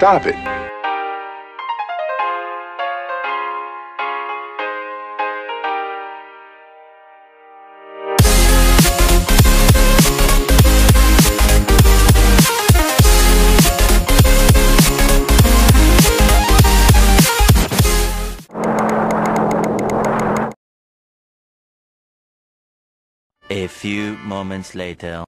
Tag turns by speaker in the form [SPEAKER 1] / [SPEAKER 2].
[SPEAKER 1] stop it.
[SPEAKER 2] A few moments later.